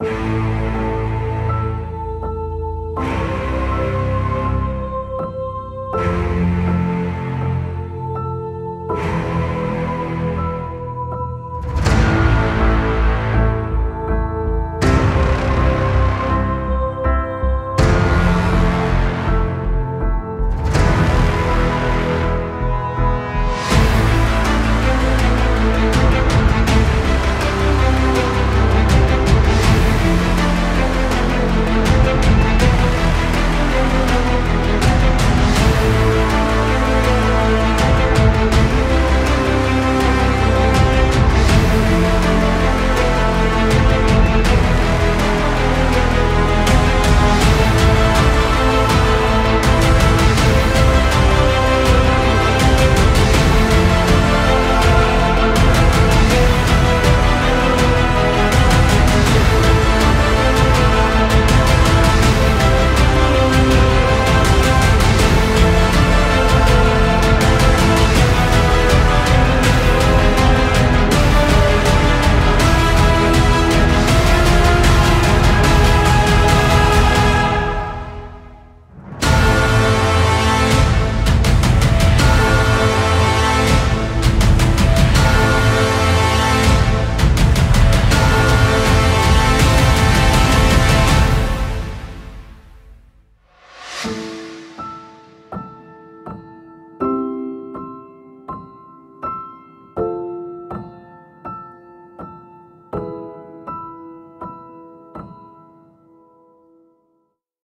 you.